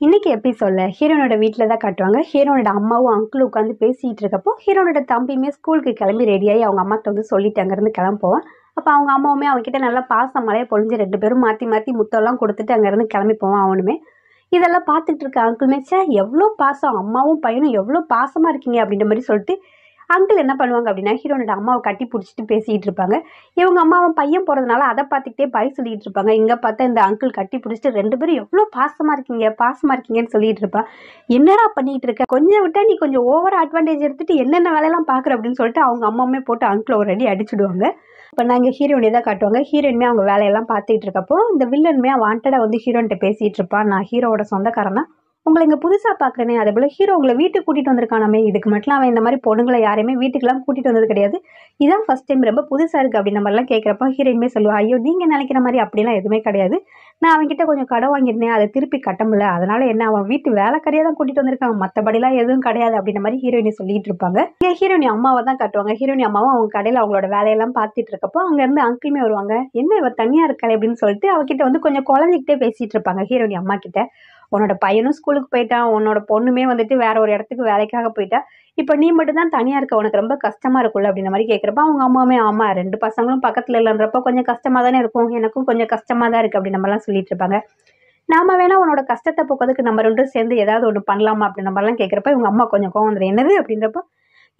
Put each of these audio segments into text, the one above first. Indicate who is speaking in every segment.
Speaker 1: இன்றைக்கி எபிசோடில் ஹீரோனோட வீட்டில் தான் காட்டுவாங்க. ஹீரோனோட அம்மாவும் அங்கிளும் உட்காந்து பேசிகிட்டு இருக்கப்போ ஹீரோனோட தம்பியுமே ஸ்கூலுக்கு கிளம்பி ரெடியாகி அவங்க அம்மாக்கிட்ட வந்து சொல்லிட்டு அங்கேருந்து கிளம்புவோம் அப்போ அவங்க அம்மாவுமே அவங்ககிட்ட நல்லா பாசம் மழையை பொழிஞ்சு ரெண்டு பேரும் மாற்றி மாற்றி முத்தம்லாம் கொடுத்துட்டு அங்கேருந்து கிளம்பி போவான் அவனுமே. இதெல்லாம் பார்த்துட்டு இருக்க அங்கிளுமே சே எவ்வளோ பாசம் அம்மாவும் பையனும் எவ்வளோ பாசமாக இருக்கீங்க? அப்படின்ற மாதிரி சொல்லிட்டு அங்கிள் என்ன பண்ணுவாங்க அப்படின்னா ஹீரோனோட அம்மாவை கட்டி பிடிச்சிட்டு பேசிகிட்டு இருப்பாங்க. இவங்க அம்மாவும் பையன் போகிறதுனால அதை பார்த்துக்கிட்டே பாய் சொல்லிகிட்டு இருப்பாங்க. இங்கே பார்த்தா இந்த அங்கிள் கட்டி பிடிச்சிட்டு ரெண்டு பேரும் எவ்வளோ பாசமாக இருக்கீங்க பாசமாக இருக்கீங்கன்னு சொல்லிட்டு இருப்பான் என்னடா பண்ணிகிட்டு இருக்க? கொஞ்சம் விட்டா நீ கொஞ்சம் ஓவர் அட்வான்டேஜ் எடுத்துட்டு என்னென்ன வேலையெல்லாம் பார்க்குற அப்படின்னு சொல்லிட்டு அவங்க அம்மாவுமே போட்டு அங்கிள் ஒரு அடி அடிச்சுடுவாங்க. இப்போ நாங்கள் ஹீரோயினை தான் காட்டுவாங்க. ஹீரோயினுமே அவங்க வேலையெல்லாம் பார்த்துக்கிட்டு இருக்கப்போ இந்த வில்லனுமே வாண்டடாக வந்து ஹீரோன்ட்ட பேசிகிட்டு இருப்பான் நான் ஹீரோவோட சொந்தக்காரன் தான். உங்களை இங்கே புதுசாக பார்க்குறேனே அதே போல் ஹீரோ உங்களை வீட்டுக்கு கூட்டிகிட்டு வந்திருக்கானாமே இதுக்கு மட்டும் அவன் இந்த மாதிரி பொண்ணுங்களை யாரையுமே வீட்டுக்கெலாம் கூட்டிகிட்டு வந்தது கிடையாது. இதான் ஃபஸ்ட் டைம் ரொம்ப புதுசாக இருக்குது அப்படின்ற மாதிரிலாம் கேட்குறப்போ ஹீரோயின்மே சொல்லுவா ஐயோ நீங்கள் நினைக்கிற மாதிரி அப்படிலாம் எதுவுமே கிடையாது. நான் அவன்கிட்ட கொஞ்சம் கடை வாங்கியிருந்தேன் அதை திருப்பி கட்ட முடியல அதனால் என்ன அவன் வீட்டு வேலை வேலைக்காரியாக தான் கூட்டிகிட்டு வந்திருக்கான். மற்றபடிலாம் எதுவும் கிடையாது அப்படின்ற மாதிரி ஹீரோயினி சொல்லிட்டு இருப்பாங்க. இங்கே ஹீரோயினி அம்மாவை தான் கட்டுவாங்க. ஹீரோயினி அம்மாவும் அவங்க கடையில் அவங்களோட வேலையெல்லாம் பார்த்துட்டு இருக்கப்போ அங்கேருந்து அங்கிளுமே வருவாங்க. என்ன இவ தனியாக இருக்காளே? அப்படின்னு சொல்லிட்டு அவகிட்ட வந்து கொஞ்சம் குழந்தைகிட்டே பேசிகிட்டு இருப்பாங்க ஹீரோயினி அம்மா கிட்ட. உன்னோட பையனும் ஸ்கூலுக்கு போயிட்டான் உன்னோட பொண்ணுமே வந்துட்டு வேற ஒரு இடத்துக்கு வேலைக்காக போயிட்டா இப்போ நீ மட்டும் தான் தனியாக இருக்க உனக்கு ரொம்ப கஷ்டமாக இருக்கும்ல அப்படின்ற மாதிரி கேட்குறப்ப அவங்க அம்மாவுமே ஆமாம் ரெண்டு பசங்களும் பக்கத்தில் இல்லைன்றப்ப கொஞ்சம் கஷ்டமாக தானே இருக்கும் எனக்கும் கொஞ்சம் கஷ்டமாக தான் இருக்குது அப்படின்னு மாதிரிலாம் சொல்லிட்டு இருப்பாங்க. நாம வேணா உன்னோட கஷ்டத்தை போக்குறதுக்கு நம்ம ரெண்டும் சேர்ந்து ஏதாவது ஒன்று பண்ணலாமா அப்படின்ற மாதிரிலாம் கேட்குறப்ப இவங்க அம்மா கொஞ்சம் கோவம் வந்துடும் என்னது அப்படின்றப்போ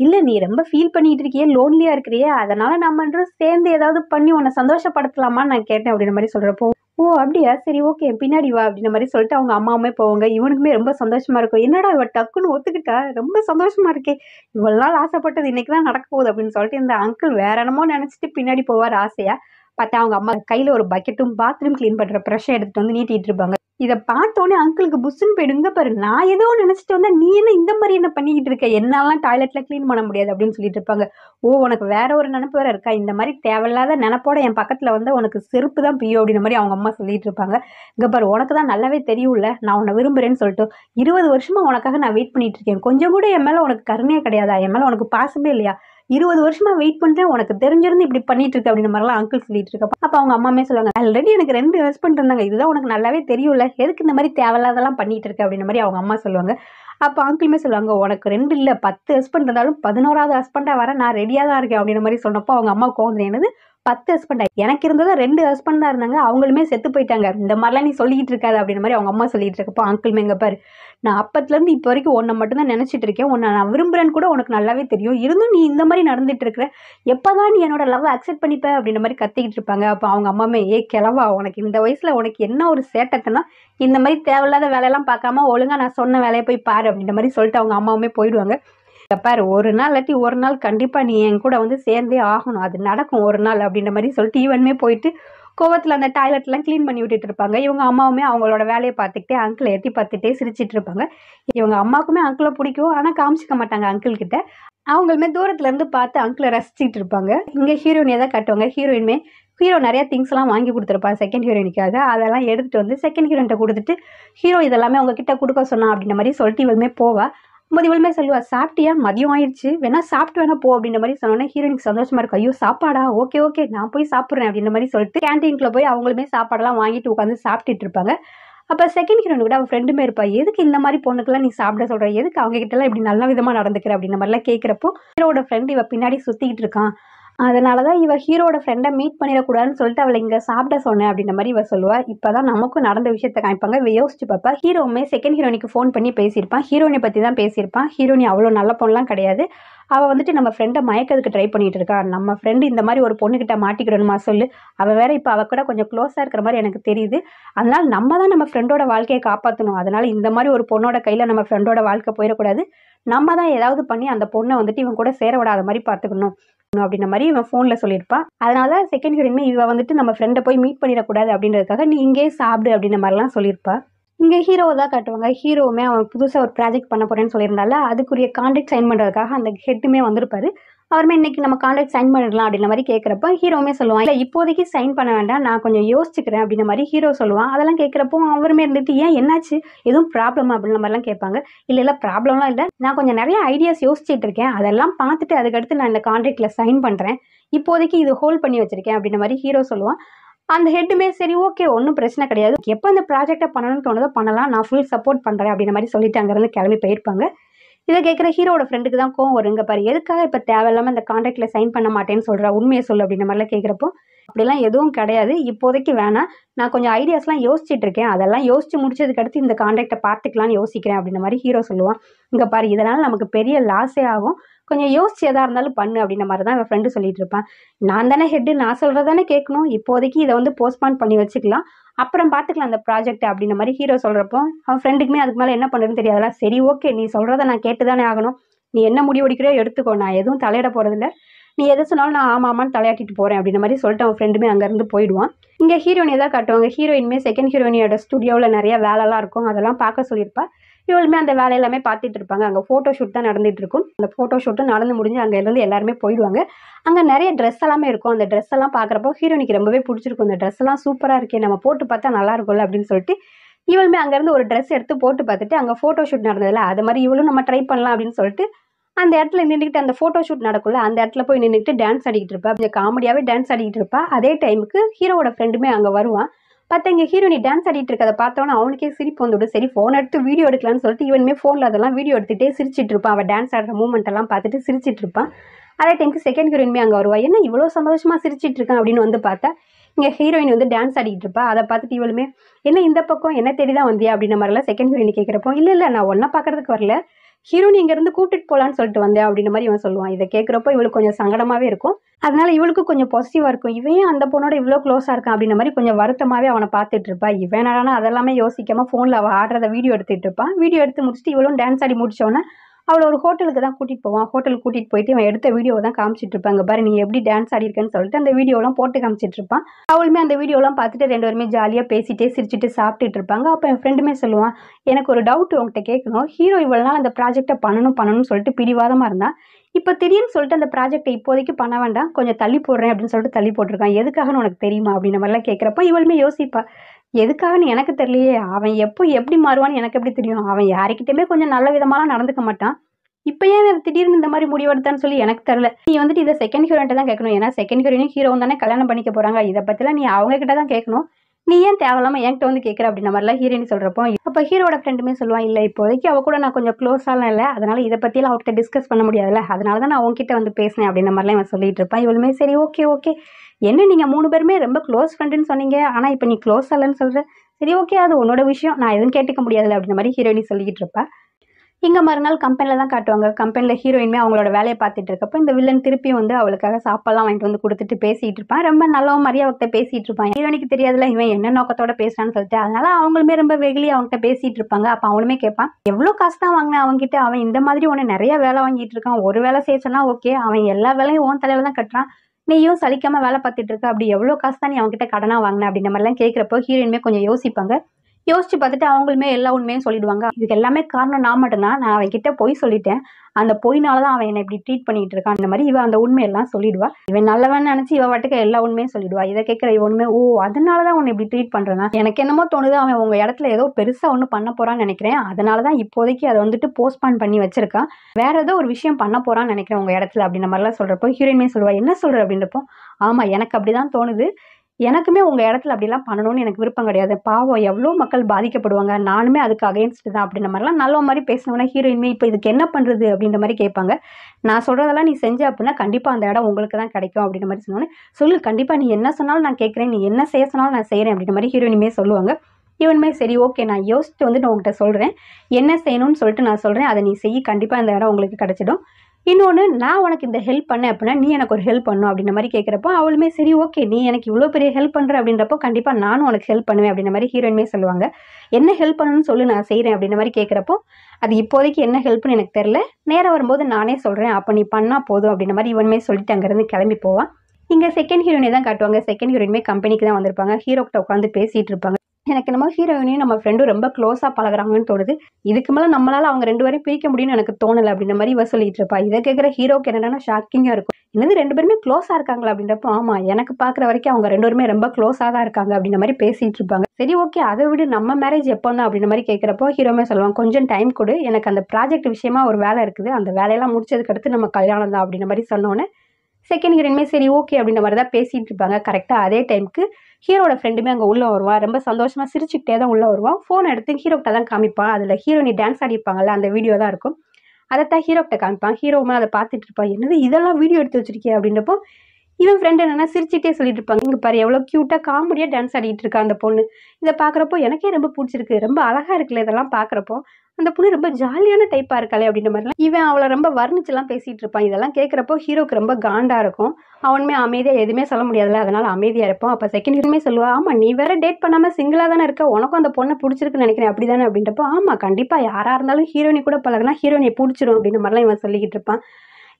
Speaker 1: இல்லை நீ ரொம்ப ஃபீல் பண்ணிட்டு இருக்கியே லோன்லியாக இருக்கிறியே அதனால நம்ம ரெண்டும் சேர்ந்து ஏதாவது பண்ணி உன்னை சந்தோஷப்படுத்தலாமான்னு நான் கேட்டேன் அப்படின்ற மாதிரி சொல்கிறப்போ ஓ அப்படியா? சரி ஓகே. பின்னாடி வா அப்படின்ற மாதிரி சொல்லிட்டு அவங்க அம்மாவுமே போவாங்க. இவனுக்குமே ரொம்ப சந்தோஷமா இருக்கும். என்னடா இவ டக்குன்னு ஒத்துக்கிட்டா? ரொம்ப சந்தோஷமா இருக்கே. இவ்வளவு நாள் ஆசைப்பட்டது இன்னைக்கு தான் நடக்க போகுது அப்படின்னு சொல்லிட்டு இந்த அங்கிள் வேற என்னமோ நினைச்சிட்டு பின்னாடி போவார் ஆசையா. பார்த்தா அவங்க அம்மா கையில ஒரு பக்கெட்டும் பாத்ரூம் க்ளீன் பண்ற ப்ரெஷ்ஷை எடுத்துட்டு வந்து நீட்டிட்டு இருப்பாங்க. இதை பார்த்தோன்னே அங்கிளுக்கு புஷ்ஷுன்னு போயிடுங்க பாரு. நான் ஏதோ நினச்சிட்டு வந்தால் நீ என்ன இந்த மாதிரி என்ன பண்ணிக்கிட்டு இருக்க? என்னாலாம் டாய்லெட்டில் க்ளீன் பண்ண முடியாது அப்படின்னு சொல்லிட்டு இருப்பாங்க. ஓ உனக்கு வேற ஒரு நினப்பு வேற இருக்கா? இந்த மாதிரி தேவையில்லாத நினப்போட என் பக்கத்தில் வந்து உனக்கு செருப்பு தான் பியோ அப்படின்ற மாதிரி அவங்க அம்மா சொல்லிட்டு இருப்பாங்க. இங்கே பாரு உனக்கு தான் நல்லாவே தெரியும்ல. நான் உன்னை விரும்புகிறேன்னு சொல்லிட்டு இருபது வருஷமாக உனக்காக நான் வெயிட் பண்ணிகிட்டு இருக்கேன். கொஞ்சம் கூட என் மேலே உனக்கு கருணையே கிடையாதா? என் மேலே உனக்கு பாசமே இல்லையா? இருபது வருஷமா வெயிட் பண்ணுறேன் உனக்கு தெரிஞ்சிருந்து இப்படி பண்ணிட்டு இருக்க அப்படின்ற மாதிரிலாம் அங்கிள் சொல்லிட்டு இருக்கப்ப அப்போ அவங்க அம்மாமே சொல்லுவாங்க ஆல்ரெடி எனக்கு ரெண்டு ஹஸ்பண்ட் இருந்தாங்க இதுதான் உனக்கு நல்லாவே தெரியும்ல எதுக்கு இந்த மாதிரி தேவையில்லாதெல்லாம் பண்ணிட்டு இருக்க? அப்படின்ற மாதிரி அவங்க அம்மா சொல்லுவாங்க. அப்போ அங்கிளுமே சொல்லுவாங்க உனக்கு ரெண்டு இல்லை பத்து ஹஸ்பண்ட் இருந்தாலும் பதினோராவது ஹஸ்பண்டாக வர நான் ரெடியாக தான் இருக்கேன் அப்படின்ற மாதிரி சொன்னப்போ அவங்க அம்மா கோவம் என்னது? பத்து ஹஸ்பண்ட் எனக்கு இருந்தது ரெண்டு ஹஸ்பண்ட் தான் இருந்தாங்க. அவங்களுமே செத்து போயிட்டாங்க. இந்த மாதிரிலாம் நீ சொல்லிக்கிட்டு இருக்காது அப்படின்ற மாதிரி அவங்க அம்மா சொல்லிட்டு இருக்கப்போ அங்கிள் எங்க பாரு. நான் அப்பத்துலேருந்து இப்போ வரைக்கும் உன்னை மட்டும்தான் நினச்சிட்டு இருக்கேன். உன்னை நான் விரும்புறேன்னு கூட உனக்கு நல்லாவே தெரியும். இருந்தும் நீ இந்த மாதிரி நடந்துட்டு இருக்கிற எப்போதான் நீ என்னோட லவ் அக்செப்ட் பண்ணிப்ப? அப்படின்ற மாதிரி கத்திக்கிட்டு இருப்பாங்க. அப்போ அவங்க அம்மாமே ஏ கிளவா உனக்கு இந்த வயசில் உனக்கு என்ன ஒரு சேட்டத்தைன்னா இந்த மாதிரி தேவையில்லாத வேலையெல்லாம் பார்க்காம ஒழுங்காக நான் சொன்ன வேலையை போய் பாரு. அப்படின்ற மாதிரி சொல்லிட்டு அவங்க அம்மாவுமே போயிடுவாங்க. பாரு ஒரு நாள் இல்லாட்டி ஒரு நாள் கண்டிப்பாக நீ என் கூட வந்து சேர்ந்தே ஆகணும். அது நடக்கும் ஒரு நாள் அப்படின்ற மாதிரி சொல்லிட்டு ஈவனுமே போயிட்டு கோவத்தில் அந்த டாய்லெட்லாம் க்ளீன் பண்ணி விட்டுட்டு இருப்பாங்க. இவங்க அம்மாவுமே அவங்களோட வேலையை பார்த்துக்கிட்டே அங்கிளை எட்டி பார்த்துட்டே சிரிச்சிட்டு இருப்பாங்க. இவங்க அம்மாவுக்குமே அங்கிளை பிடிக்கும். ஆனால் காமிச்சிக்க மாட்டாங்க அங்கிள் கிட்ட. அவங்களுமே தூரத்துல இருந்து பார்த்து அங்கிளை ரசிச்சிட்டு இருப்பாங்க. இங்கே ஹீரோயினே தான் காட்டுவாங்க. ஹீரோயின்மே ஹீரோ நிறைய திங்ஸ்லாம் வாங்கி கொடுத்துருப்பான் செகண்ட் ஹீரோயினுக்காக அதெல்லாம் எடுத்துகிட்டு வந்து செகண்ட் ஹீரோயின்ட்ட கொடுத்துட்டு ஹீரோ இதெல்லாமே உங்ககிட்ட கொடுக்க சொன்னான் அப்படின்ற மாதிரி சொல்லிட்டு இவளுமே போவா. போது இவளுமே சொல்லுவா சாப்பிட்டியா? மதியம் ஆயிடுச்சு. வேணா சாப்பிட்டு வேணா போ அப்படின்ற மாதிரி சொன்னோன்னே ஹீரோயினுக்கு சந்தோஷமா இருக்கு. ஐயோ சாப்பாடா? Okay okay. நான் போய் சாப்பிட்றேன் அப்படின்ற மாதிரி சொல்லிட்டு கேன்டீன்குள்ள போய் அவங்களுமே சாப்பாடெல்லாம் வாங்கிட்டு உட்காந்து சாப்பிட்டுட்டு இருப்பாங்க. அப்போ செகண்ட் ஹீரோயின் கூட அவள் ஃப்ரெண்டுமே இருப்பா. எதுக்கு இந்த மாதிரி பொண்ணுக்கெல்லாம் நீ சாப்பிட சொல்கிற எதுக்கு அவங்க கிட்டலாம் இப்படி நல்ல விதமாக நடந்துக்கிற? அப்படின்ற மாதிரிலாம் கேட்குறப்போ ஹீரோட ஃப்ரெண்டு இவ பின்னாடி சுற்றிக்கிட்டு இருக்கான். அதனால தான் இவள் ஹீரோட ஃப்ரெண்டை மீட் பண்ணிடக்கூடாதுன்னு சொல்லிட்டு அவளை இங்கே சாப்பிட சொன்னேன் அப்படின்ற மாதிரி இவள் சொல்லுவா. இப்போ தான் நமக்கும் நடந்த விஷயத்தை காமிப்பாங்க. இவ யோசிச்சு பார்ப்பா. ஹீரோவுமே செகண்ட் ஹீரோனிக்கு ஃபோன் பண்ணி பேசியிருப்பான். ஹீரோனை பற்றி தான் பேசியிருப்பான். ஹீரோனி அவ்வளோ நல்ல பொண்ணுலாம் கிடையாது. அவள் வந்துட்டு நம்ம ஃப்ரெண்டை மயக்கிறதுக்கு ட்ரை பண்ணிட்டு இருக்கா. நம்ம ஃப்ரெண்டு இந்த மாதிரி ஒரு பொண்ணுக்கிட்ட மாட்டிக்கிடணுமா சொல்லு. அவள் வேற இப்போ அவ கூட கொஞ்சம் க்ளோஸாக இருக்கிற மாதிரி எனக்கு தெரியுது. அதனால் நம்ம தான் நம்ம ஃப்ரெண்டோட வாழ்க்கையை காப்பாற்றணும் அதனால் இந்த மாதிரி ஒரு பொண்ணோட கையில் நம்ம ஃப்ரெண்டோட வாழ்க்கை போயிடக்கூடாது. நம்ம தான் ஏதாவது பண்ணி அந்த பொண்ணை வந்துட்டு இவன் கூட சேர விடாத மாதிரி பார்த்துக்கணும். அப்படின்ற மாதிரி இவன் ஃபோனில் சொல்லியிருப்பான். அதனால செகண்ட் ஹீரோயின்மே இவன் வந்துட்டு நம்ம ஃப்ரெண்டை போய் மீட் பண்ணிடக்கூடாது அப்படின்றதுக்காக நீ இங்கேயே சாப்பிடு அப்படின்ற மாதிரிலாம் சொல்லியிருப்பா. இங்கே ஹீரோவை தான் காட்டுவாங்க. ஹீரோவுமே அவன் புதுசாக ஒரு ப்ராஜெக்ட் பண்ண போகிறேன்னு சொல்லியிருந்தால அதுக்குரிய கான்ட்ராக்ட் சைன் பண்ணுறதுக்காக அந்த ஹெட்டுமே வந்திருப்பாரு. அவருமே இன்னைக்கு நம்ம கான்ட்ராக்ட் சைன் பண்ணிடலாம் அப்படின்ற மாதிரி கேட்குறப்ப ஹீரோவுமே சொல்லுவான் இல்லை இப்போதைக்கு சைன் பண்ண வேண்டாம். நான் கொஞ்சம் யோசிச்சுக்கிறேன். அப்படின்ற மாதிரி ஹீரோ சொல்லுவான். அதெல்லாம் கேட்குறப்போ அவருமே இருந்துட்டு ஏன்? என்னாச்சு? எதுவும் ப்ராப்ளமா அப்படின்ற மாதிரிலாம் கேட்பாங்க. இல்லை இல்லை ப்ராப்ளம்லாம் இல்லை. நான் கொஞ்சம் நிறைய ஐடியாஸ் யோசிச்சுட்டு இருக்கேன். அதெல்லாம் பார்த்துட்டு அதுக்கடுத்து நான் இந்த கான்ட்ராக்டில் சைன் பண்ணுறேன் இப்போதைக்கு இது ஹோல்ட் பண்ணி வச்சிருக்கேன். அப்படின்ற மாதிரி ஹீரோ சொல்லுவான். அந்த ஹெட்டுமே சரி ஓகே ஒன்றும் பிரச்சனை கிடையாது. எப்போ அந்த ப்ராஜெக்டை பண்ணணும்னு தோணுதோ பண்ணலாம். நான் ஃபுல் சப்போர்ட் பண்ணுறேன் அப்படின்ற மாதிரி சொல்லிட்டு அங்கேருந்து கிளம்பி போயிருப்பாங்க. இதை கேட்குற ஹீரோட ஃப்ரெண்டுக்கு தான் கோவம் வருங்க பாரு. எதுக்காக இப்போ தேவையில்லாமல் இந்த கான்ட்ராக்டில் சைன் பண்ண மாட்டேன்னு சொல்கிறா உண்மையை சொல்லு அப்படின்ற மாதிரிலாம் கேட்குறப்போ அப்படிலாம் எதுவும் கிடையாது. இப்போதைக்கு வேணாம். நான் கொஞ்சம் ஐடியாஸ்லாம் யோசிச்சுட்டு இருக்கேன். அதெல்லாம் யோசிச்சு முடிச்சதுக்கு அடுத்து இந்த கான்ட்ராக்டை பார்த்துக்கலாம்னு யோசிக்கிறேன் அப்படின்ற மாதிரி ஹீரோ சொல்லுவான். இங்கே பாரு இதனால் நமக்கு பெரிய லாஸே ஆகும். கொஞ்சம் யோசிச்சு எதாக இருந்தாலும் பண்ணு அப்படின்ற மாதிரி தான் என் ஃப்ரெண்டு சொல்லிட்டு இருப்பான். நான் தானே ஹெட்டு நான் சொல்கிறதானே கேட்கணும். இப்போதைக்கு இதை வந்து போஸ்ட்பான் பண்ணி வச்சுக்கலாம். அப்புறம் பார்த்துக்கலாம் அந்த ப்ராஜெக்ட் அப்படின்ற மாதிரி ஹீரோ சொல்கிறப்போ அவன் ஃப்ரெண்டுக்குமே அதுக்கு மேலே என்ன பண்ணுறதுன்னு தெரியாதுல சரி ஓகே நீ சொல்கிறத நான் கேட்டு தானே ஆகணும். நீ என்ன முடிவெடுக்கிறியோ எடுத்துக்கோ. நான் எதுவும் தலையிட போகிறதில்ல நீ எது சொன்னாலும் நான் ஆமாம் ஆமான்னு தலையாட்டிட்டு போகிறேன் அப்படின்ற மாதிரி சொல்லிட்டு அவன் ஃப்ரெண்டுமே அங்கேருந்து போயிடுவான். இங்கே ஹீரோயினை தான் காட்டுவாங்க. ஹீரோயினுமே செகண்ட் ஹீரோயினியோட ஸ்டுடியோவில் நிறைய வேலைலாம் இருக்கும். அதெல்லாம் பார்க்க சொல்லியிருப்பா. இவளுமே அந்த வேலை எல்லாமே பார்த்துட்டு இருப்பாங்க. அங்கே ஃபோட்டோ ஷூட் தான் நடந்துட்டு இருக்கும். அந்த ஃபோட்டோ ஷூட்டும் நடந்து முடிஞ்சு அங்கே இருந்து எல்லாருமே போயிடுவாங்க. அங்கே நிறைய ட்ரெஸ் எல்லாமே இருக்கும். அந்த ட்ரெஸ் எல்லாம் பார்க்குறப்போ ஹீரோனிக்கு ரொம்பவே பிடிச்சிருக்கும். அந்த ட்ரெஸ் எல்லாம் சூப்பராக இருக்கே நம்ம போட்டு பார்த்தா நல்லா இருக்கும்ல அப்படின்னு சொல்லிட்டு இவளுமே அங்கேருந்து ஒரு ட்ரெஸ் எடுத்து போட்டு பார்த்துட்டு அங்கே ஃபோட்டோ ஷூட் நடந்ததில்ல அது மாதிரி இவளும் நம்ம ட்ரை பண்ணலாம் அப்படின்னு சொல்லிட்டு அந்த இடத்துல நின்றுக்கிட்டு அந்த ஃபோட்டோ ஷூட் நடக்கும்ல அந்த இடத்துல போய் நின்றுக்கிட்டு டான்ஸ் ஆடிக்கிட்டு இருப்பா. கொஞ்சம் காமெடியாகவே டான்ஸ் ஆடிக்கிட்டு இருப்பா. அதே டைமுக்கு ஹீரோவோட ஃப்ரெண்டுமே அங்கே வருவான் பார்த்தா இங்கே ஹீரோனி டான்ஸ் ஆடிட்டு இருக்கதை பார்த்தோன்னா அவனுக்கே சிரிப்பு வந்துவிடும் சரி ஃபோன் எடுத்து வீடியோ எடுக்கலாம்னு சொல்லிட்டு இவனுமே ஃபோனில் அதெல்லாம் வீடியோ எடுத்துகிட்டே சிரிச்சிட்டு இருப்பான் அவள் டான்ஸ் ஆடுற மூமெண்ட் எல்லாம் பார்த்துட்டு சிரிச்சிட்டு இருப்பான் அதே டைமுக்கு செகண்ட் ஹீரோயினுமே அங்கே வருவா. என்ன இவ்வளோ சந்தோஷமாக சிரிச்சிட்டு இருக்கான் அப்படின்னு வந்து பார்த்தா இங்கே ஹீரோயின் வந்து டான்ஸ் ஆடிக்கிட்டு இருப்பா. அதை பார்த்துட்டு இவளுமே என்ன இந்த பக்கம்? என்ன தேடி தான் வந்தியா? அப்படின்ற மாதிரிலாம் செகண்ட் ஹீரோயின் கேட்குறப்போ இல்லை இல்லை நான் ஒன்றை பார்க்கறதுக்கு வரல. ஹீரோனி இங்கேருந்து கூட்டிட்டு போகலான்னு சொல்லிட்டு வந்தேன் அப்படின்ற மாதிரி இவன் சொல்லுவான். இதை கேட்குறப்போ இவளுக்கு கொஞ்சம் சங்கடமாகவே இருக்கும். அதனால இவளுக்கு கொஞ்சம் பாசிட்டிவாக இருக்கும். இவன் அந்த பொண்ணோட இவ்வளோ க்ளோஸாக இருக்கான் அப்படின்ற மாதிரி கொஞ்சம் வருத்தமாகவே அவனை பார்த்துட்டு இருப்பா. இவன் என்னடானா அதெல்லாமே யோசிக்காமல் ஃபோனில் அவள் ஆடுறத வீடியோ எடுத்துகிட்டு இருப்பான். வீடியோ எடுத்து முடிச்சுட்டு இவளும் டான்ஸ் ஆடி முடிச்சோன்னே அவளை ஒரு ஹோட்டலுக்கு தான் கூட்டிகிட்டு போவான். ஹோட்டலுக்கு கூட்டிகிட்டு போயிட்டு இவன் எடுத்த வீடியோவை தான் காமிச்சிட்டு இருப்பாங்க பாரு நீ எப்படி டான்ஸ் ஆடிருக்கேன்னு சொல்லிட்டு அந்த வீடியோலாம் போட்டு காமிச்சிட்டு இருப்பான். அவளுமே அந்த வீடியோலாம் பார்த்துட்டு ரெண்டு பேருமே ஜாலியாக பேசிட்டே சிரிச்சுட்டு சாப்பிட்டுட்டு இருப்பாங்க. அப்போ என் ஃப்ரெண்டுமே சொல்லுவான் எனக்கு ஒரு டவுட் உங்ககிட்ட கேட்கணும். ஹீரோ இவ்வளோ நாள் அந்த ப்ராஜெக்டை பண்ணணும் பண்ணணும்னு சொல்லிட்டு பிடிவாதமாக இருந்தான். இப்போ திடீர்னு சொல்லிட்டு அந்த ப்ராஜெக்டை இப்போதைக்கு பண்ண வேண்டாம். கொஞ்சம் தள்ளி போடுறேன் அப்படின்னு சொல்லிட்டு தள்ளி போட்டிருக்கான். எதுக்காகன்னு உனக்கு தெரியுமா? அப்படின்ற மாதிரிலாம் கேட்குறப்ப இவளுமே யோசிப்பா. எதுக்காகன்னு எனக்கு தெரியலையே. அவன் எப்போ எப்படி மாறுவான்னு எனக்கு எப்படி தெரியும். அவன் யாருக்கிட்டயுமே கொஞ்சம் நல்ல விதமாலாம் நடந்துக்க மாட்டான். இப்போ ஏன் திடீர்னு இந்த மாதிரி முடிவெடுத்தான்னு சொல்லி எனக்கு தெரியல. நீ வந்துட்டு இதை செகண்ட் ஹீரோன்ட்ட தான் கேட்கணும். ஏன்னா செகண்ட் ஹீரோயினும் ஹீரோவும் தானே கல்யாணம் பண்ணிக்க போகிறாங்க இதை பற்றிலாம் நீ அவங்க கிட்ட தான் கேட்கணும். நீ ஏன் தேவையில்லாம என்கிட்ட வந்து கேட்குற அப்படின்ற மாதிரிலாம் ஹீரோயின் சொல்கிறப்போ அப்போ ஹீரோட ஃப்ரெண்டுமே சொல்லுவான் இல்லை இப்போதைக்கு அவ கூட நான் கொஞ்சம் க்ளோஸாலாம் இல்லை. அதனால இதை பற்றிலாம் அவர்கிட்ட டிஸ்கஸ் பண்ண முடியாதுல்ல. அதனால தான் நான் உங்ககிட்ட வந்து பேசினேன். அப்படின்ற மாதிரிலாம் இவன் சொல்லிட்டு இருப்பான். இவளுமே சரி ஓகே ஓகே. என்ன நீங்கள் மூணு பேருமே ரொம்ப க்ளோஸ் ஃப்ரெண்டுன்னு சொன்னீங்க. ஆனால் இப்போ நீ க்ளோஸ் இல்லைன்னு சொல்கிற சரி ஓகே அது உன்னோட விஷயம். நான் எதுவும் கேட்டுக்க முடியாதுல்ல அப்படின்ற மாதிரி ஹீரோயினி சொல்லிக்கிட்டு இருப்பா. இங்கே மறுநாள் கம்பெனியில் தான் காட்டுவாங்க. கம்பெனியில் ஹீரோயினுமே அவங்களோட வேலையை பார்த்துட்டு இருக்கப்போ இந்த வில்லன் திருப்பி வந்து அவளுக்காக சாப்பாடுலாம் வாங்கிட்டு வந்து கொடுத்துட்டு பேசிகிட்டு இருப்பான். ரொம்ப நல்ல மாதிரியே அவர்கிட்ட பேசிகிட்டு இருப்பான். ஹீரோனிக்கு தெரியாதுல இவன் என்ன நோக்கத்தோட பேசுறான்னு சொல்லிட்டு. அதனால அவங்களுமே ரொம்ப வெகுலி அவங்ககிட்ட பேசிகிட்டு இருப்பாங்க. அப்போ அவனுமே கேட்பான் எவ்வளோ காசு தான் வாங்கினேன் அவங்ககிட்ட அவன் இந்த மாதிரி உன்னை நிறைய வேலை வாங்கிட்டு இருக்கான். ஒரு வேலை செய்ய ஓகே அவன் எல்லா வேலையும் ஓன் தலையில் தான் கட்டுறான். நீயும் சலிக்காமல் வேலை பார்த்துட்டு இருக்க அப்படி எவ்வளோ காசு தான் நீ அவங்ககிட்ட கடனாக வாங்கின அப்படின்ற மாதிரிலாம் கேட்குறப்போ ஹீரோயினுமே கொஞ்சம் யோசிப்பாங்க. யோசிச்சு பார்த்துட்டு அவங்களுமே எல்லா உண்மையும் சொல்லிடுவாங்க. இதுக்கு எல்லாமே காரணம் நான் மட்டும்தான். நான் அவன் கிட்ட பொய் சொல்லிட்டேன். அந்த பொய்னால தான் அவன் என்னை இப்படி ட்ரீட் பண்ணிட்டு இருக்கான். அந்த மாதிரி இவன் அந்த உண்மையெல்லாம் சொல்லிடுவா. இவன் நல்லவன் நினச்சி இவ வாட்டுக்கு எல்லா உண்மையும் சொல்லிடுவா. இதை கேட்குற இவனுமே ஓ அதனால தான் உன்னை இப்படி ட்ரீட் பண்ணுறேன்னா எனக்கு என்னமோ தோணுது அவன் உங்கள் இடத்துல ஏதோ பெருசாக ஒன்று பண்ண போகிறான்னு நினைக்கிறேன். அதனால தான் இப்போதைக்கு அதை வந்துட்டு போஸ்ட்பான் பண்ணி வச்சிருக்கான் வேற ஏதோ ஒரு விஷயம் பண்ண போகிறான்னு நினைக்கிறேன் உங்கள் இடத்துல அப்படின்ற மாதிரிலாம் சொல்கிறப்போ ஹீரோயின்மே சொல்லுவா. என்ன சொல்கிற அப்படின்றப்போ ஆமாம் எனக்கு அப்படி தான் தோணுது. எனக்குமே உங்கள் இடத்துல அப்படிலாம் பண்ணணும்னு எனக்கு விருப்பம் கிடையாது. பாவம் எவ்வளோ மக்கள் பாதிக்கப்படுவாங்க. நானுமே அதுக்கு அகைன்ஸ்ட் தான் அப்படின்ற மாதிரிலாம் நல்ல மாதிரி பேசினோன்னா ஹீரோயின்மே இப்போ இதுக்கு என்ன பண்ணுறது அப்படின்ற மாதிரி கேட்பாங்க. நான் சொல்கிறதெல்லாம் நீ செஞ்ச அப்படின்னா கண்டிப்பாக அந்த இடம் உங்களுக்கு தான் கிடைக்கும் அப்படின்ற மாதிரி சொன்னோன்னே சொல்லு கண்டிப்பாக நீ என்ன சொன்னாலும் நான் கேட்குறேன். நீ என்ன செய்ய சொன்னாலும் நான் செய்கிறேன் அப்படின்ற மாதிரி ஹீரோயினுமே சொல்லுவாங்க. இவனுமே சரி ஓகே நான் யோசிச்சுட்டு வந்து நான் உங்கள்கிட்ட சொல்கிறேன் என்ன செய்யணும்னு சொல்லிட்டு நான் சொல்கிறேன் அதை நீ செய்ய கண்டிப்பாக இந்த இடம் உங்களுக்கு கிடச்சிடும். இன்னொன்று நான் உனக்கு இந்த ஹெல்ப் பண்ணேன் அப்படின்னா நீ எனக்கு ஒரு ஹெல்ப் பண்ணும் அப்படின்ற மாதிரி கேட்குறப்போ அவளுமே சரி ஓகே நீ எனக்கு இவ்வளோ பெரிய ஹெல்ப் பண்ணுற அப்படின்றப்போ கண்டிப்பாக நானும் உனக்கு ஹெல்ப் பண்ணுவேன் அப்படின்ற மாதிரி ஹீரோயின்மே சொல்லுவாங்க. என்ன ஹெல்ப் பண்ணணும்னு சொல்லி நான் செய்கிறேன் அப்படின்ற மாதிரி கேட்குறப்போ அது இப்போதைக்கு என்ன ஹெல்ப்னு எனக்கு தெரில நேரம் வரும்போது நானே சொல்கிறேன் அப்போ நீ பண்ணால் போதும் அப்படின்ற மாதிரி இவனுமே சொல்லிட்டு அங்கேருந்து கிளம்பி போவான் இங்கே செகண்ட் ஹீரோயினை தான் காட்டுவாங்க. செகண்ட் ஹீரோயினுமே கம்பெனிக்கு தான் வந்திருப்பாங்க. ஹீரோக்கிட்ட உட்காந்து பேசிகிட்டு இருப்பாங்க. எனக்கு நம்ம ஹீரோயினையும் நம்ம ஃப்ரெண்டும் ரொம்ப க்ளோஸாக பழகுறாங்கன்னு தோணுது. இதுக்கு மேலே நம்மளால் அவங்க ரெண்டு பேரும் பிரிக்க முடியும்னு எனக்கு தோணலை அப்படின்ற மாதிரி இவ சொல்லிட்டு இருப்பா. இதை கேட்குற ஹீரோக்கு என்னென்னா ஷாக்கிங்காக இருக்கும். என்னது ரெண்டு பேருமே க்ளோஸாக இருக்காங்களா அப்படின்றப்போ ஆமாம் எனக்கு பார்க்குற வரைக்கும் அவங்க ரெண்டு பேருமே ரொம்ப க்ளோஸாக தான் இருக்காங்க அப்படின்ற மாதிரி பேசிகிட்டு இருப்பாங்க. சரி ஓகே அதை விட நம்ம மேரேஜ் எப்போ தான் அப்படின்ற மாதிரி கேட்குறப்போ ஹீரோமே சொல்லுவாங்க கொஞ்சம் டைம் கொடு. எனக்கு அந்த ப்ராஜெக்ட் விஷயமா ஒரு வேலை இருக்குது. அந்த வேலையெல்லாம் முடிச்சதுக்கு அடுத்து நம்ம கல்யாணம் தான் அப்படின்ற மாதிரி சொன்னோன்னே செகண்ட் ஹீரோயினுமே சரி ஓகே அப்படின்ற மாதிரி தான் பேசிகிட்டு இருப்பாங்க. கரெக்டாக அதே டைமுக்கு ஹீரோட ஃப்ரெண்டுமே அங்கே உள்ளே வருவான் ரொம்ப சந்தோஷமாக சிரிச்சுக்கிட்டே தான் உள்ளே வருவான் ஃபோன் எடுத்து ஹீரோக்கிட்ட தான் காமிப்பான் அதில் ஹீரோயினி டான்ஸ் ஆடிப்பாங்கல்ல அந்த வீடியோ தான் இருக்கும். அதைத்தான் ஹீரோக்கிட்ட காமிப்பான். ஹீரோவுமே அதை பார்த்துட்டு இருப்பான். என்னது இதெல்லாம் வீடியோ எடுத்து வச்சிருக்கேன் அப்படின்றப்போ இவன் ஃப்ரெண்ட் என்னன்னா சிரிச்சிட்டே சொல்லிட்டு இருப்பாங்க. இங்கே பாரு எவ்வளோ க்யூட்டாக காமெடியாக டான்ஸ் ஆடிட்டு இருக்கா அந்த பொண்ணு. இதை பார்க்குறப்போ எனக்கே ரொம்ப பிடிச்சிருக்கு. ரொம்ப அழகாக இருக்குல்ல இதெல்லாம் பார்க்குறப்போ. அந்த பொண்ணு ரொம்ப ஜாலியான டைப்பாக இருக்காளே அப்படின்ற மாதிரிலாம். இவன் அவளை ரொம்ப வர்ணிச்செல்லாம் பேசிகிட்டு இருப்பான். இதெல்லாம் கேட்குறப்போ ஹீரோக்கு ரொம்ப காண்டாக இருக்கும். அவனுமே அமைதியாக எதுவுமே சொல்ல முடியாதுல்ல. அதனால் அமைதியாக இருப்பான். அப்போ செகண்ட் ஹீரோமே சொல்லுவா ஆமாம் நீ வேற டேட் பண்ணாமல் சிங்கிளாக தானே இருக்க. உனக்கும் அந்த பொண்ணை பிடிச்சிருக்குன்னு நினைக்கிறேன். அப்படி தானே அப்படின்றப்போ ஆமாம் கண்டிப்பாக யாராக இருந்தாலும் ஹீரோனி கூட பழகினா ஹீரோனியை பிடிச்சிரும். அப்படின்ற மாதிரிலாம் இவன் சொல்லிக்கிட்டு இருப்பான்.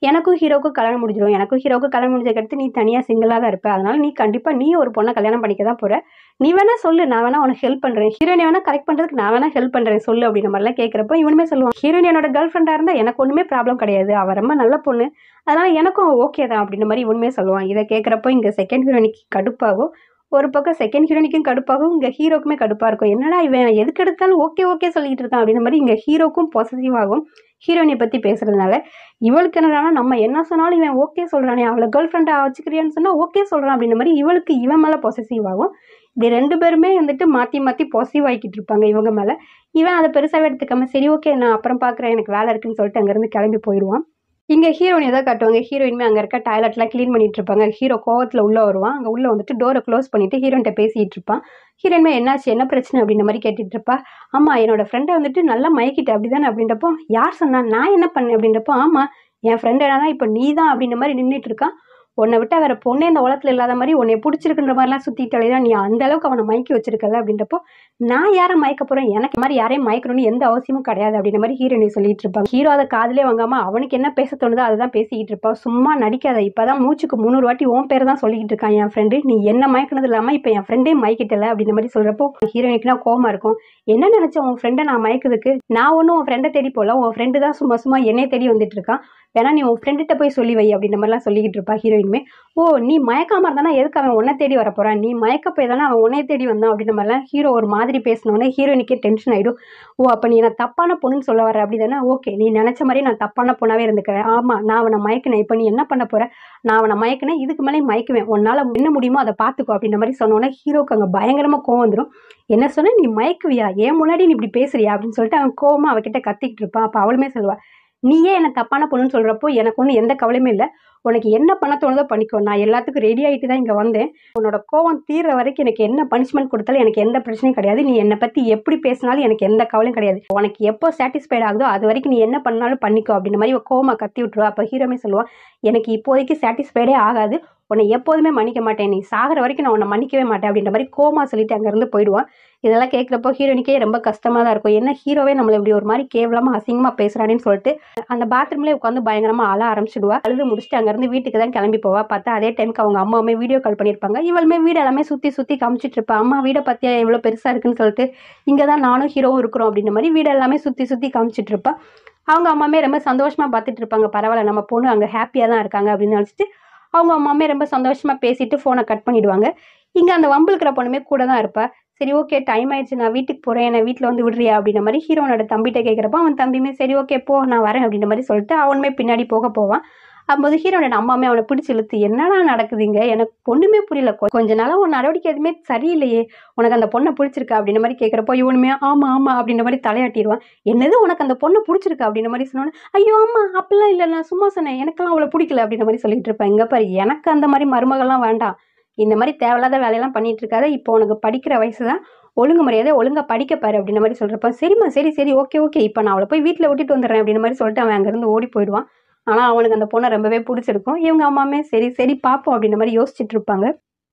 Speaker 1: எனக்கும் ஹீரோக்கும் கல்யாணம் முடிஞ்சிடும் எனக்கும் ஹீரோக்கும் கல்யாணம் முடிஞ்சதுக்கடுத்து நீ தனியாக சிங்கிளாக தான் இருப்ப. அதனால நீ கண்டிப்பாக நீ ஒரு பொண்ணை கல்யாணம் பண்ணிக்க தான் போகிற நீ வேணா சொல்லு நான் வேணா உனக்கு ஹெல்ப் பண்ணுறேன் ஹீரோயினை வேணா கரெக்ட் பண்ணுறதுக்கு நான் வேணா ஹெல்ப் பண்ணுறேன் சொல்லு அப்படின்ற மாதிரிலாம் கேட்குறப்போ இவனுமே சொல்லுவான். ஹீரோயின் என்னோட கேர்ள் ஃப்ரெண்டாக இருந்தால் எனக்கு ஒன்றுமே ப்ராப்ளம் கிடையாது. அவள் ரொம்ப நல்ல பொண்ணு. அதனால் எனக்கும் ஓகே தான் அப்படின்ற மாதிரி இவனுமே சொல்லுவான். இதை கேட்குறப்போ இங்கே செகண்ட் ஹீரோனிக்கு கடுப்பாகும் ஒரு பக்கம் செகண்ட் ஹீரோனிக்கும் கடுப்பாகும் இங்கே ஹீரோக்குமே கடுப்பாக இருக்கும். என்னடா இவன் எதுக்கு எடுத்தாலும் ஓகே ஓகே சொல்லிட்டு இருக்கான் அப்படின்ற மாதிரி இங்கே ஹீரோக்கும் பாசிட்டிவ் ஆகும். ஹீரோயினை பற்றி பேசுறதுனால இவளுக்கு என்னடானா நம்ம என்ன சொன்னாலும் இவன் ஓகே சொல்கிறானே அவளை கேர்ள் ஃப்ரெண்டாக வச்சுக்கிறியான்னு சொன்னால் ஓகே சொல்கிறான் அப்படின்ற மாதிரி இவளுக்கு இவன் மேலே பொசசிவ் ஆகும். இப்படி ரெண்டு பேருமே வந்துட்டு மாற்றி மாற்றி பாசிட்டிவ் ஆகிக்கிட்டு இருப்பாங்க இவங்க மேலே. இவன் அதை பெருசாகவே எடுத்துக்காம சரி ஓகே நான் அப்புறம் பார்க்குறேன் எனக்கு வேலை இருக்குன்னு சொல்லிட்டு அங்கேருந்து கிளம்பி போயிடுவான். இங்கே ஹீரோயின் தான் காட்டுவாங்க. ஹீரோயினுமே அங்கே இருக்க டாய்லெட்லாம் க்ளீன் பண்ணிட்டு இருப்பாங்க ஹீரோ கோவத்தில் உள்ளே வருவான். அங்கே உள்ளே வந்துட்டு டோரை க்ளோஸ் பண்ணிட்டு ஹீரோயின்ட்ட பேசிகிட்டு இருப்பான். ஹீரோயின்மே என்னாச்சு? என்ன பிரச்சனை? அப்படின்ற மாதிரி கேட்டுட்டு இருப்பா. ஆமாம் என்னோட ஃப்ரெண்டை வந்துட்டு நல்லா மயக்கிட்டேன் அப்படி தானே அப்படின்றப்போ யார் சொன்னா நான் என்ன பண்ணேன் அப்படின்றப்போ ஆமாம் என் ஃப்ரெண்டு என்னன்னா இப்போ நீ தான் அப்படின்ற மாதிரி நின்றுட்டு இருக்கான். உன்னை விட்டா வேற பொண்ணே இந்த உலகத்தில் இல்லாத மாதிரி உன்னை பிடிச்சிருக்குன்ற மாதிரிலாம் சுற்றிட்டு தான் நீ அந்த அளவுக்கு அவனை மயக்கி வச்சிருக்கல அப்படின்றப்போ நான் யாரை மயக்க போகிறேன் எனக்கு மாதிரி யாரையும் மயக்கணும்னு எந்த அவசியமும் கிடையாது அப்படின்ற மாதிரி ஹீரோனி சொல்லிட்டு இருப்பாங்க. ஹீரோ அதை காதலே வாங்காம அவனுக்கு என்ன பேச தோணுதோ அதை தான் பேசிக்கிட்டு இருப்பான் சும்மா நடிக்காத. இப்போ தான் மூச்சுக்கு முந்நூறு வாட்டி உன் பேர் தான் சொல்லிக்கிட்டு இருக்கான் என் ஃப்ரெண்டு நீ என்ன மயக்கினது இல்லாமல் இப்போ என் ஃப்ரெண்டே மயக்கிட்டல அப்படின்ற மாதிரி சொல்கிறப்போ ஹீரோயினுக்குனா கோமா இருக்கும். என்ன நினச்ச? உன் ஃப்ரெண்டை நான் மயக்குதுக்கு நான் ஒன்றும் உன் ஃப்ரெண்டை தேடி போகல. உன் ஃப்ரெண்டு தான் சும்மா சும்மா என்னையே தேடி வந்துட்டு இருக்கான். வேணா நீ உன் ஃப்ரெண்டுகிட்ட போய் சொல்லி வை அப்படின்ற மாதிரிலாம் சொல்லிக்கிட்டு இருப்பா ஹீரோயினுமே ஓ நீ மயக்காம இருந்தானா எதுக்கு அவன் உன்னை தேடி வர நீ மயக்க போய் தானே அவன் உன்னை தேடி வந்தான்? அப்படின்ற மாதிரிலாம் ஹீரோ ஒரு மாதிரி பேசினோடனே ஹீரோயினுக்கே டென்ஷன் ஆயிடும். ஓ அப்போ நீ நான் தப்பான பொண்ணுன்னு சொல்ல வர அப்படி தானே? ஓகே நீ நினச்ச மாதிரி நான் தப்பான பொண்ணாவே இருந்துக்கிறேன். ஆமாம் நான் அவனை மயக்கினேன். இப்போ நீ என்ன பண்ண போற? நான் அவனை மயக்கினேன். இதுக்கு மேலே மயக்குவேன். உன்னால் என்ன முடியுமோ அதை பார்த்துக்கோ. அப்படின்ற மாதிரி சொன்னோன்னே ஹீரோக்கு அங்கே பயங்கரமாக கோவம் வந்துடும் என்ன சொன்ன? நீ மயக்குவியா? ஏன் முன்னாடி நீ இப்படி பேசுறியா? அப்படின்னு சொல்லிட்டு அவன் கோவமாக அவகிட்ட கத்திக்கிட்டு இருப்பான். அப்போ அவளுமே சொல்லுவாள் நீயே என்ன தப்பான பொண்ணுன்னு சொல்கிறப்போ எனக்கு ஒன்றும் எந்த கவலையுமே இல்லை. உனக்கு என்ன பண்ண தோணுதோ பண்ணிக்கோ நான் எல்லாத்துக்கும் ரெடி ஆகிட்டு தான் இங்கே வந்தேன். உன்னோட கோவம் தீர்ற வரைக்கும் எனக்கு என்ன பனிஷ்மெண்ட் கொடுத்தாலும் எனக்கு எந்த பிரச்சனையும் கிடையாது. நீ என்னை பற்றி எப்படி பேசினாலும் எனக்கு எந்த கவலையும் கிடையாது. உனக்கு எப்போ சாட்டிஸ்ஃபைட் ஆகுதோ அது வரைக்கும் நீ என்ன பண்ணாலும் பண்ணிக்கோ அப்படின்ற மாதிரி இவ கத்தி விட்டுருவா. அப்போ ஹீரோமே சொல்லுவான் எனக்கு இப்போதைக்கு சாட்டிஸ்ஃபைடே ஆகாது. உன்னை எப்போதுமே மன்னிக்க மாட்டேன். நீ சாகிற வரைக்கும் நான் உன்னை மன்னிக்கவே மாட்டேன். அப்படின்ற மாதிரி கோமா சொல்லிட்டு அங்கேருந்து போயிடுவான் இதெல்லாம் கேட்குறப்போ ஹீரோனிக்கே ரொம்ப கஷ்டமாக தான் இருக்கும். என்ன ஹீரோவே நம்மளை இப்படி ஒரு மாதிரி கேவலமாக அசிங்கமாக பேசுகிறானேன்னு சொல்லிட்டு அந்த பாத்ரூம்லேயே உட்காந்து பயங்கரமாக அழ ஆரம்பிச்சிடுவா. அழுது முடிச்சுட்டு அங்கேருந்து வீட்டுக்கு தான் கிளம்பி போவா. பார்த்தா அதே டைமுக்கு அவங்க அம்மாவுமே வீடியோ கால் பண்ணியிருப்பாங்க. இவளுமே வீடு எல்லாமே சுற்றி சுற்றி காமிச்சிட்டு இருப்பா. அம்மா வீடை பற்றியா எவ்வளோ பெருசாக இருக்குன்னு சொல்லிட்டு இங்கே தான் நானும் ஹீரோவும் இருக்கிறோம் அப்படின்ற மாதிரி வீடு எல்லாமே சுற்றி சுற்றி காமிச்சிட்டு இருப்பா. அவங்க அம்மாமே ரொம்ப சந்தோஷமாக பார்த்துட்டு இருப்பாங்க. பரவாயில்ல நம்ம பொண்ணு அங்கே ஹாப்பியாக தான் இருக்காங்க அப்படின்னு நினச்சிட்டு அவங்க அம்மாவுமே ரொம்ப சந்தோஷமாக பேசிட்டு ஃபோனை கட் பண்ணிடுவாங்க. இங்கே அந்த வம்பிழுக்கிற பொண்ணுமே கூட தான் இருப்பாள் சரி ஓகே டைம் ஆயிடுச்சு. நான் வீட்டுக்கு போகிறேன் என்னை வீட்டில் வந்து விடுறியா? அப்படின்ற மாதிரி ஹீரோனோட தம்பிகிட்ட கேட்குறப்ப அவன் தம்பியுமே சரி ஓகே போ நான் வரேன் அப்படின்ற மாதிரி சொல்லிட்டு அவனுமே பின்னாடி போக போவான். அப்போது ஹீரோனோட அம்மாமே அவனை பிடிச்சி இழுத்து என்னடா நடக்குதுங்க? எனக்கு பொண்ணுமே புரியல. கொ- கொஞ்ச நாளாக உன் நடவடிக்கை எதுவுமே சரியில்லையே. உனக்கு அந்த பொண்ணை பிடிச்சிருக்கா? அப்படின்ற மாதிரி கேட்குறப்போ இவனுமே ஆமாம் ஆமாம் அப்படின்ற மாதிரி தலையாட்டிடுவான். என்னது? உனக்கு அந்த பொண்ணை பிடிச்சிருக்கா? அப்படின்ற மாதிரி சொன்னோன்னே ஐயோ அம்மா அப்படிலாம் இல்லை. நான் சும்மா சொன்னேன். எனக்கெல்லாம் அவளை பிடிக்கல. அப்படின்ற மாதிரி சொல்லிட்டு இருப்பேன். இங்கே பாரு எனக்கு அந்த மாதிரி மருமகள்லாம் வேண்டாம். இந்த மாதிரி தேவையில்லாத வேலையெல்லாம் பண்ணிகிட்டு இருக்காரு இப்போ உனக்கு படிக்கிற வயசு தான் ஒழுங்கு மரியாதை ஒழுங்காக படிக்க பாரு அப்படின்ற மாதிரி சொல்கிறப்ப சரிம்மா சரி சரி ஓகே ஓகே. இப்போ நான் அவளை போய் வீட்டில் விட்டுட்டு வந்துடுறேன் அப்படின்ற மாதிரி சொல்லிட்டு அவன் அங்கேருந்து ஓடி போயிடுவான். ஆனால் அவனுக்கு அந்த பொண்ணை ரொம்பவே பிடிச்சிருக்கும். இவங்க அம்மாவுமே சரி சரி பார்ப்போம் அப்படின்ற மாதிரி யோசிச்சுட்டு இருப்பாங்க.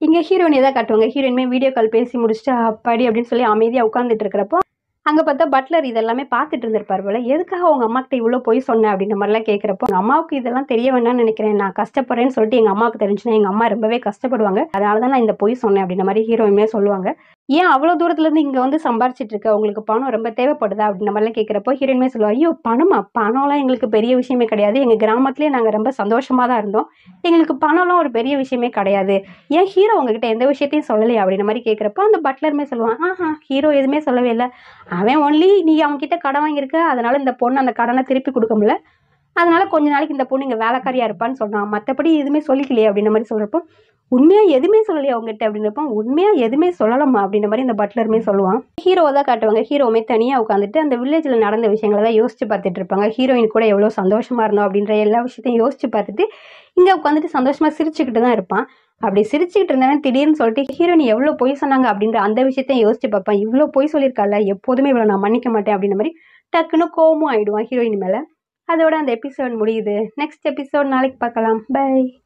Speaker 1: இங்கே ஹீரோயினை தான் காட்டுவாங்க. ஹீரோயினுமே வீடியோ கால் பேசி முடிச்சுட்டு அப்பாடி அப்படின்னு சொல்லி அமைதியாக உட்காந்துட்டு இருக்கிறப்போ அங்கே பார்த்தா பட்லர் இதெல்லாமே பார்த்துட்டு இருந்திருப்பார் போல. எதுக்காக உங்கள் அம்மாக்கிட்ட இவ்வளோ போய் சொன்னேன் அப்படின்ற மாதிரிலாம் கேட்குறப்போ எங்கள் அம்மாவுக்கு இதெல்லாம் தெரிய வேண்டாம்னு நினைக்கிறேன். நான் கஷ்டப்படுறேன்னு சொல்லிட்டு எங்கள் அம்மாவுக்கு தெரிஞ்சுன்னா எங்கள் அம்மா ரொம்பவே கஷ்டப்படுவாங்க. அதனால தான் நான் இந்த பொய் சொன்னேன் அப்படின்ற மாதிரி ஹீரோயினே சொல்லுவாங்க. ஏன் அவ்வளோ தூரத்துலேருந்து இங்கே வந்து சம்பாரிச்சிட்டு இருக்க உங்களுக்கு பணம் ரொம்ப தேவைப்படுதா? அப்படின்ற மாதிரிலாம் கேட்குறப்போ ஹீரோயினே சொல்லுவா ஐயோ பணமா? பணம்லாம் எங்களுக்கு பெரிய விஷயமே கிடையாது. எங்கள் கிராமத்துலேயே நாங்கள் ரொம்ப சந்தோஷமாக தான் இருந்தோம். எங்களுக்கு பணம்லாம் ஒரு பெரிய விஷயமே கிடையாது. ஏன் ஹீரோ உங்ககிட்ட எந்த விஷயத்தையும் சொல்லலையா? அப்படின்ற மாதிரி கேட்குறப்போ அந்த பட்லருமே சொல்லுவான் ஆஹா ஹீரோ எதுவுமே சொல்லவே இல்லை. அவன் ஒன்லி நீ அவன்கிட்ட கடன் வாங்கியிருக்க. அதனால இந்த பொண்ணு அந்த கடனை திருப்பி கொடுக்க முடியல. அதனால் கொஞ்ச நாளைக்கு இந்த பொண்ணு இங்கே வேலைக்காரியாக இருப்பான்னு சொல்கிறான் மற்றபடி எதுவுமே சொல்லிக்கலையே அப்படின்ற மாதிரி சொல்கிறப்போ உண்மையாக எதுவுமே சொல்லலையே அவங்ககிட்ட அப்படின்றப்போ உண்மையாக எதுவுமே சொல்லலாமா அப்படின்ற மாதிரி இந்த பட்லருமே சொல்லுவான். ஹீரோவை தான் காட்டுவாங்க. ஹீரோவுமே தனியாக உட்காந்துட்டு அந்த வில்லேஜில் நடந்த விஷயங்களை தான் யோசிச்சு பார்த்துட்டு இருப்பாங்க. ஹீரோயின் கூட எவ்வளோ சந்தோஷமாக இருந்தோம் அப்படின்ற எல்லா விஷயத்தையும் யோசிச்சு பார்த்துட்டு இங்கே உட்காந்துட்டு சந்தோஷமாக சிரிச்சுக்கிட்டு தான் இருப்பான். அப்படி சிரிச்சுக்கிட்டு இருந்தவன் திடீர்னு சொல்லிட்டு ஹீரோயின் எவ்வளோ பொய் சொன்னாங்க? அப்படின்ற அந்த விஷயத்தையும் யோசிச்சு பார்ப்பேன். இவ்வளோ பொய் சொல்லியிருக்கால எப்போதுமே இவ்வளோ நான் மன்னிக்க மாட்டேன் அப்படின்ற மாதிரி டக்குன்னு கோபமும் ஆயிடுவான் ஹீரோயின் மேலே. அதோட அந்த எபிசோட் முடியுது. நெக்ஸ்ட் எபிசோட் நாளைக்கு பார்க்கலாம். பை